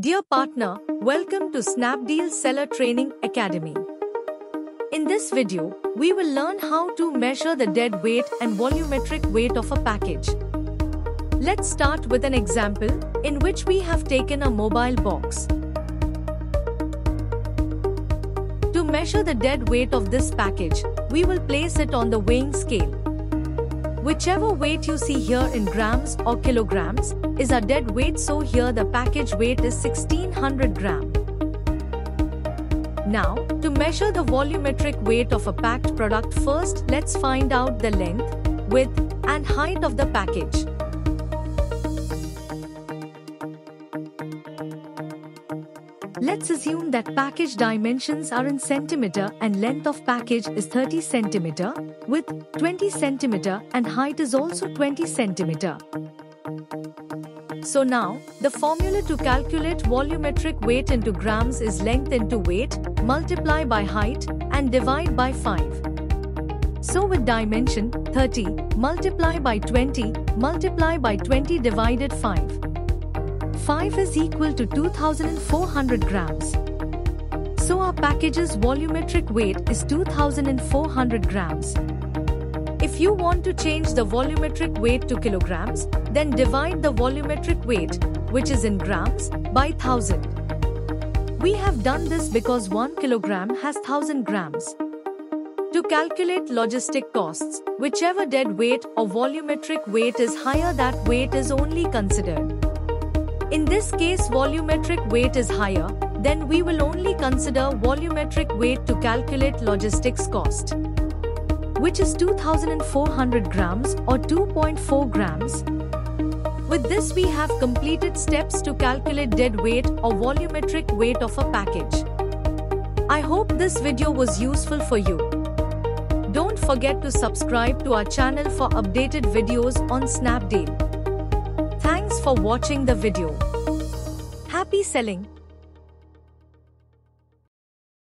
Dear partner, welcome to Snapdeal Seller Training Academy. In this video, we will learn how to measure the dead weight and volumetric weight of a package. Let's start with an example in which we have taken a mobile box. To measure the dead weight of this package, we will place it on the weighing scale. Whichever weight you see here in grams or kilograms is our dead weight so here the package weight is 1600 gram. Now, to measure the volumetric weight of a packed product first let's find out the length, width and height of the package. Let's assume that package dimensions are in centimeter and length of package is 30 centimeter, width 20 centimeter and height is also 20 centimeter. So now, the formula to calculate volumetric weight into grams is length into weight, multiply by height, and divide by 5. So with dimension, 30, multiply by 20, multiply by 20 divided 5. 5 is equal to 2400 grams. So our package's volumetric weight is 2400 grams. If you want to change the volumetric weight to kilograms, then divide the volumetric weight, which is in grams, by 1000. We have done this because 1 kilogram has 1000 grams. To calculate logistic costs, whichever dead weight or volumetric weight is higher that weight is only considered. In this case volumetric weight is higher, then we will only consider volumetric weight to calculate logistics cost, which is 2400 grams or 2.4 grams. With this we have completed steps to calculate dead weight or volumetric weight of a package. I hope this video was useful for you. Don't forget to subscribe to our channel for updated videos on Snapdeal. For watching the video. Happy selling!